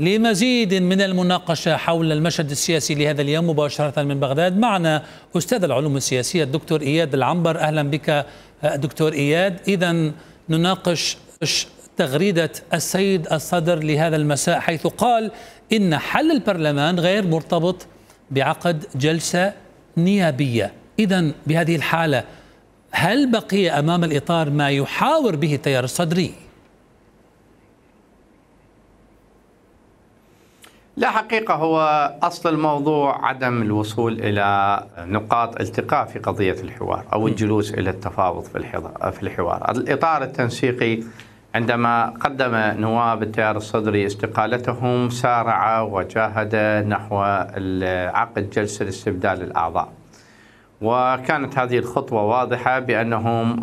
لمزيد من المناقشة حول المشهد السياسي لهذا اليوم مباشرة من بغداد. معنا أستاذ العلوم السياسية الدكتور إياد العنبر. أهلا بك دكتور إياد. إذا نناقش تغريدة السيد الصدر لهذا المساء حيث قال إن حل البرلمان غير مرتبط بعقد جلسة نيابية. إذا بهذه الحالة هل بقي أمام الإطار ما يحاور به التيار الصدري؟ لا حقيقة هو أصل الموضوع عدم الوصول إلى نقاط التقاء في قضية الحوار أو الجلوس إلى التفاوض في الحوار. الإطار التنسيقي عندما قدم نواب التيار الصدري استقالتهم سارع وجاهد نحو عقد جلسة استبدال الأعضاء. وكانت هذه الخطوة واضحة بأنهم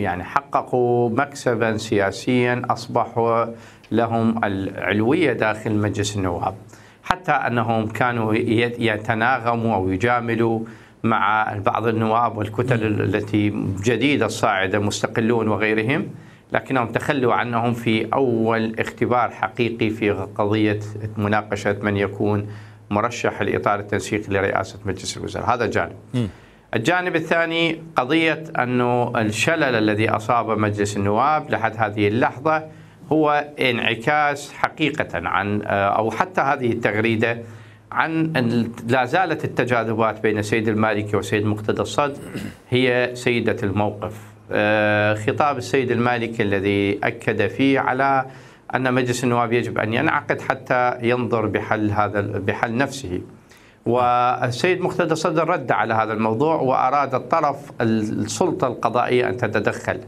يعني حققوا مكسبا سياسيا أصبحوا لهم العلوية داخل مجلس النواب. حتى أنهم كانوا يتناغموا أو يجاملوا مع بعض النواب والكتل التي جديدة الصاعدة مستقلون وغيرهم لكنهم تخلوا عنهم في أول اختبار حقيقي في قضية مناقشة من يكون مرشح الإطار التنسيقي لرئاسة مجلس الوزراء. هذا جانب الجانب الثاني قضية أنه الشلل الذي أصاب مجلس النواب لحد هذه اللحظة هو انعكاس حقيقة عن أو حتى هذه التغريدة عن لا زالت التجاذبات بين سيد المالكي وسيد مقتدى الصدر هي سيدة الموقف. خطاب السيد المالكي الذي أكد فيه على أن مجلس النواب يجب أن ينعقد حتى ينظر بحل هذا بحل نفسه. والسيد مقتدى الصدر رد على هذا الموضوع وأراد الطرف السلطة القضائية أن تتدخل.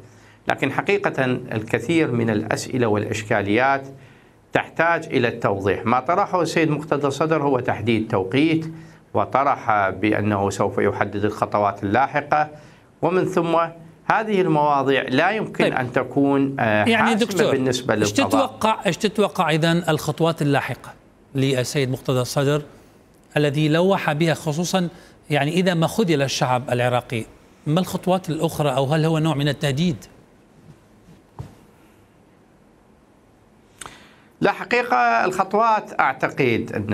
لكن حقيقة الكثير من الأسئلة والإشكاليات تحتاج إلى التوضيح. ما طرحه السيد مقتدى الصدر هو تحديد توقيت وطرح بأنه سوف يحدد الخطوات اللاحقة. ومن ثم هذه المواضيع لا يمكن طيب. أن تكون يعني دكتور بالنسبة للقضاء. إيش تتوقع إيش تتوقع إذا الخطوات اللاحقة للسيد مقتدى الصدر الذي لوح بها خصوصا يعني إذا ما خذل الشعب العراقي ما الخطوات الأخرى أو هل هو نوع من التهديد؟ لا حقيقة الخطوات أعتقد أن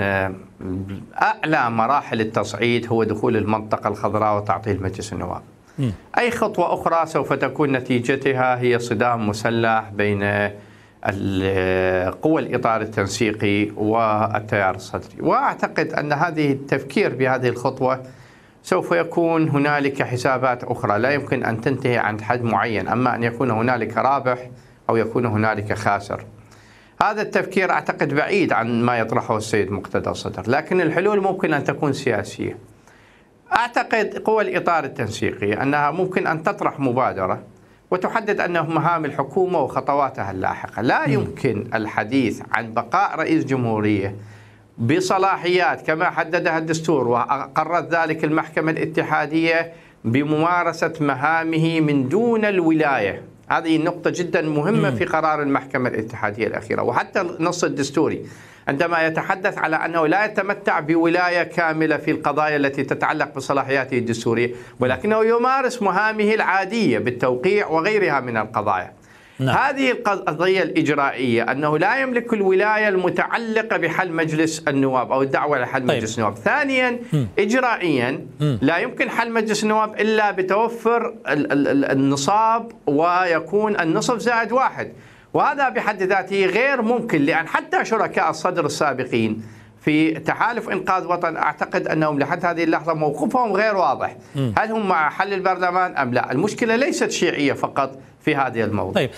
أعلى مراحل التصعيد هو دخول المنطقة الخضراء وتعطيل مجلس النواب أي خطوة أخرى سوف تكون نتيجتها هي صدام مسلح بين قوى الإطار التنسيقي والتيار الصدري. وأعتقد أن هذه التفكير بهذه الخطوة سوف يكون هنالك حسابات أخرى. لا يمكن أن تنتهي عند حد معين أما أن يكون هنالك رابح أو يكون هنالك خاسر. هذا التفكير أعتقد بعيد عن ما يطرحه السيد مقتدى الصدر لكن الحلول ممكن أن تكون سياسية. أعتقد قوى الإطار التنسيقي أنها ممكن أن تطرح مبادرة وتحدد أنه مهام الحكومة وخطواتها اللاحقة. لا يمكن الحديث عن بقاء رئيس جمهورية بصلاحيات كما حددها الدستور وأقرت ذلك المحكمة الاتحادية بممارسة مهامه من دون الولاية. هذه النقطة جدا مهمة في قرار المحكمة الاتحادية الأخيرة. وحتى النص الدستوري عندما يتحدث على أنه لا يتمتع بولاية كاملة في القضايا التي تتعلق بصلاحياته الدستورية ولكنه يمارس مهامه العادية بالتوقيع وغيرها من القضايا. نعم. هذه القضية الإجرائية أنه لا يملك الولاية المتعلقة بحل مجلس النواب أو الدعوة لحل طيب. مجلس النواب ثانيا م. إجرائيا م. لا يمكن حل مجلس النواب إلا بتوفر النصاب ويكون النصف زائد واحد وهذا بحد ذاته غير ممكن لأن حتى شركاء الصدر السابقين في تحالف إنقاذ وطن أعتقد أنهم لحد هذه اللحظة موقفهم غير واضح، هل هم مع حل البرلمان أم لا؟ المشكلة ليست شيعية فقط في هذه الموضوع. طيب